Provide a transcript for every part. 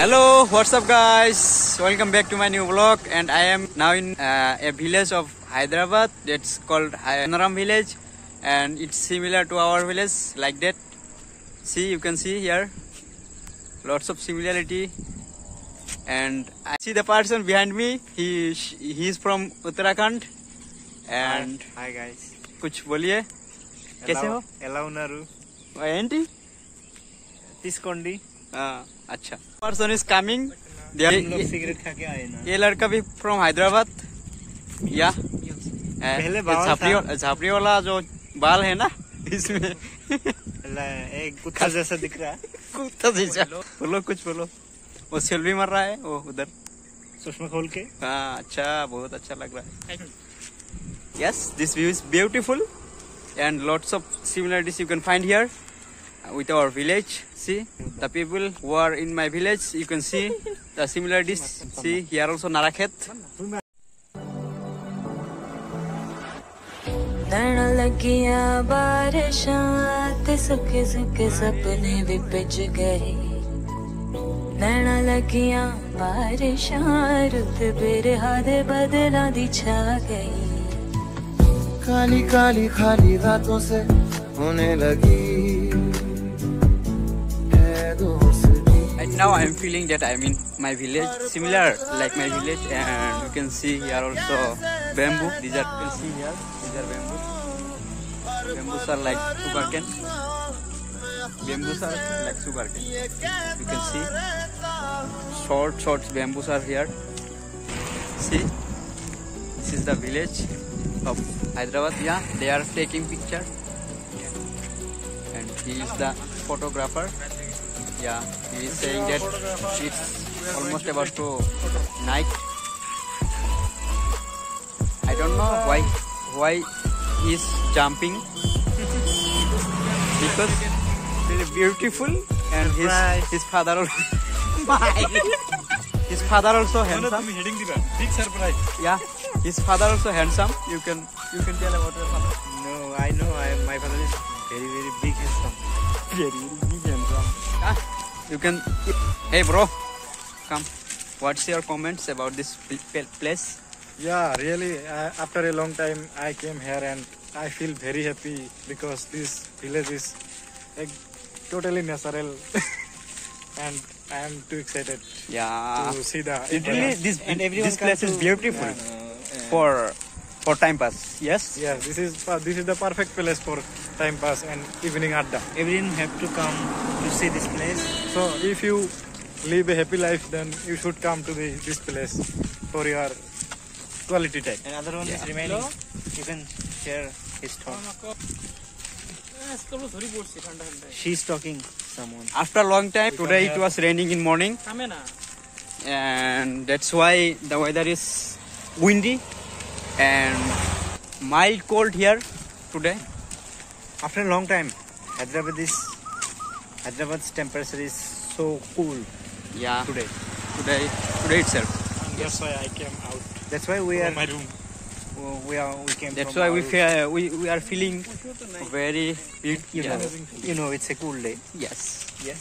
Hello, what's up, guys? Welcome back to my new vlog. And I am now in uh, a village of Hyderabad. It's called Naram village, and it's similar to our village, like that. See, you can see here, lots of similarity. And I see the person behind me. He he is from Uttarakhand. And hi guys कुछ बोलिए कैसे हो ఎలా ఉన్నారు ఏంటి తీసుకోండి अच्छा। Person is coming cigarette खा के आए ना। ये लड़का भी फ्रॉम हैदराबाद। या पहले झापड़ी झापड़ी वाला जो बाल है ना इसमें। एक कुत्ता जैसा दिख रहा है। कुत्ता जैसा। बोलो कुछ बोलो। वो सेल्फी मार रहा है वो उधर। सुषमा खोल के। हाँ अच्छा बहुत अच्छा लग रहा है। Yes this view is beautiful and lots of similarities you can find here with our village. See the people who are in my village. You can see the similar dish. See here also Narakhet. लगिया बारिशां ते सुखे सुखे सपने भी पिज गए नैन लगिया बारिशां रुत बिरहा दे बदला दी छा गई काली काली खाली रातों से होने लगी Right now I am feeling that I'm in my village, similar like my village, and you can see here also bamboo. These are you can see here. These are bamboo. Bamboos are like sugarcane. Bamboos are like sugarcane. You can see short, short bamboos are here. See, this is the village of Hyderabad. Yeah, they are taking picture, and he is the photographer. Yeah, he is saying that it's almost about to night. I don't know why why he's jumping because he's beautiful and his his father also my his father also handsome. Big surprise. Yeah, his father also handsome. You can you can tell about your father. No, I know. I, my father is very very big handsome. Very. You can. Hey bro, come. What's your comments about this pl- pl- place? Yeah, really. Uh, after a long time, I came here and I feel very happy because this village is like totally natural, and I am too excited Yeah. to see the. Literally, this And everyone this come place is to- beautiful for for time pass. Yes. Yeah, this is uh, this is the perfect place for time pass and evening adda. Everyone have to come to see this place. So if you live a happy life, then you should come to the, this place for your quality time. And other one is Yeah. remaining. You can share his thought. She's talking someone. After a long time, today it was raining in morning, and that's why the weather is windy and mild cold here today. After a long time, Hyderabad is Hyderabad's temperature is so cool Yeah. today. Today, today itself. That's why I came out That's why we are my room. we are we came. That's from why our we room. feel uh, we, we are feeling very beautiful. You know, you know, it's a cool day. Yes. Yes.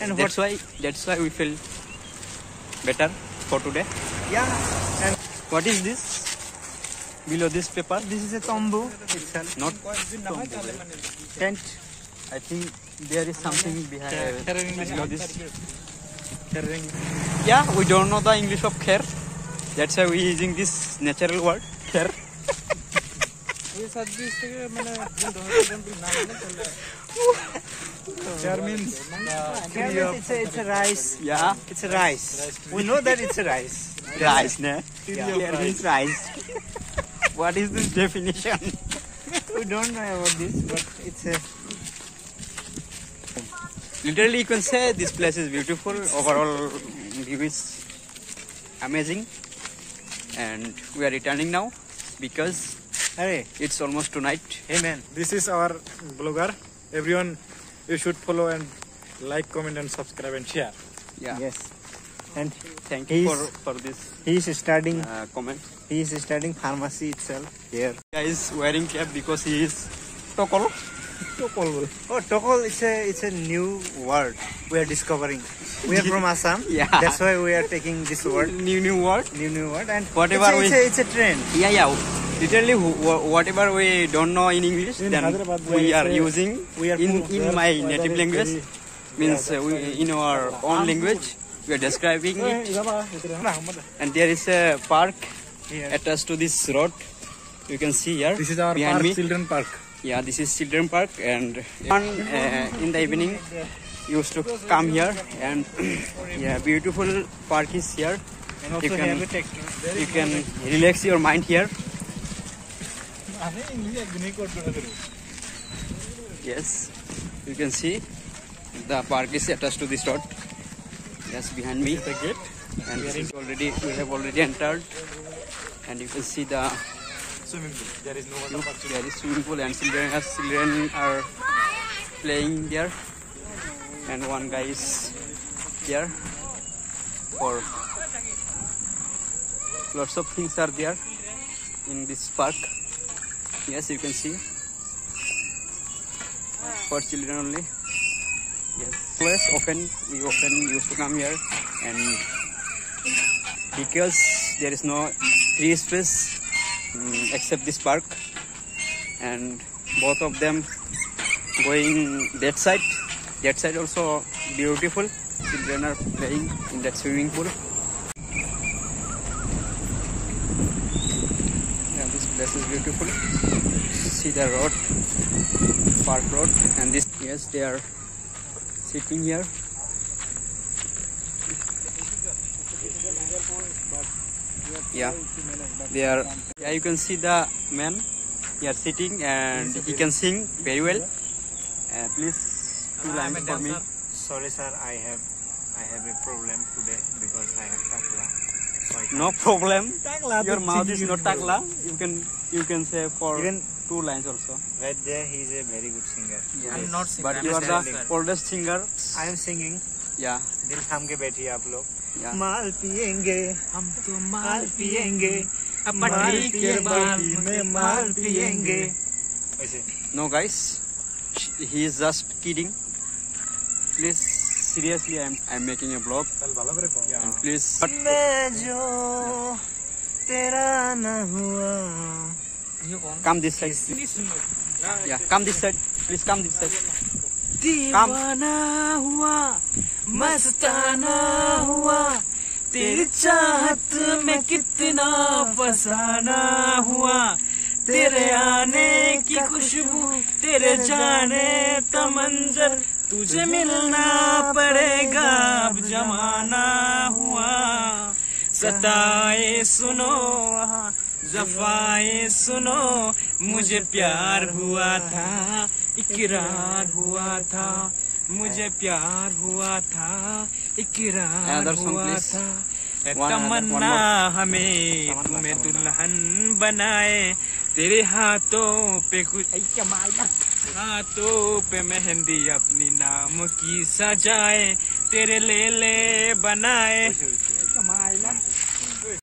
And And that's why that's why we feel better for today. Yeah. And What is this? Below this paper? this is a tombu itself. Not tent. I think there is something behind this. Yeah, we don't know the English of khair. That's why we using this natural word khair. Chair means It's a, it's a rice. Yeah, It's a rice. We know that it's a rice. rice, ne? Yeah. Khair means rice. what is this definition? We don't know about this, but it's a Literally, you can say this place is beautiful. Overall view is amazing, and we are returning now because Hey, it's almost tonight. hey man. this is our blogger. Everyone, you should follow and like, comment, and subscribe and share. Yeah. Yes. And Thank you for for this he is studying. uh, comment. He is studying pharmacy itself here. Guy is wearing cap because he is tokol. Tokol. Oh, Tokol is a it's a new word we are discovering. We are from Assam. Yeah. That's why we are taking this word, New new word. new new word, and Whatever it's a, we- it's, a, it's a trend. Yeah, yeah. Literally, wh- wh- whatever we don't know in English, In then we are using we are in in my native language. Means uh, we, in our own language, we are describing it. Izaba, itu dah. Nah, mana? And there is a park attached to this road. You can see here. This is our behind park, me. children park. Yeah, this is children park, and one uh, in the evening used to come here, and yeah, beautiful park is here. You can- have a text. You can relax your mind here. Ane English ek guni kot guna karo. Yes, you can see the park is attached to this road. Yes, behind me, The gate. and this is already we have already entered, and you can see the Swimming pool. There is no water park. there is swimming pool and children are children are playing there, and one guy is here for lots of things are there in this park. Yes, you can see for children only. Yes, place often we often used to come here and because there is no tree space Mm, except this park. And both of them going that side. That side also beautiful. Children are playing in that swimming pool. Yeah this place is beautiful. See the road park road. And this yes they are sitting here yeah they are yeah you can see the man he are sitting and he can sing very well uh, please two lines for me Sorry, sir. I have I have a problem today because I have takla. So I no problem Takla your mouth is not know. takla you can you can say for Even- two lines also right there. He is a very good singer. yes. I'm not singer, but I'm you are the singer. oldest singer I am singing. या। दिल थाम के बैठिए आप लोग। माल पियेंगे। हम तो माल पियेंगे। माल के no guys he is just kidding please seriously I I am making a blog please मैं जो तेरा न हुआ। कम दिस साइड या come this side please come this side दीवाना हुआ। मस्ताना हुआ। तेरी चाहत में कितना फसाना हुआ। तेरे आने की खुशबू, तेरे जाने का मंजर, तुझे मिलना पड़ेगा अब जमाना हुआ। सताए सुनो, जफाए सुनो, मुझे प्यार हुआ था, इकरार हुआ था। मुझे प्यार हुआ था इकरार हुआ था। तमन्ना हमें तुम्हें दुल्हन बनाए। तेरे हाथों पे कुछ हाथों पे मेहंदी अपनी नाम की सजाए। तेरे ले ले बनाए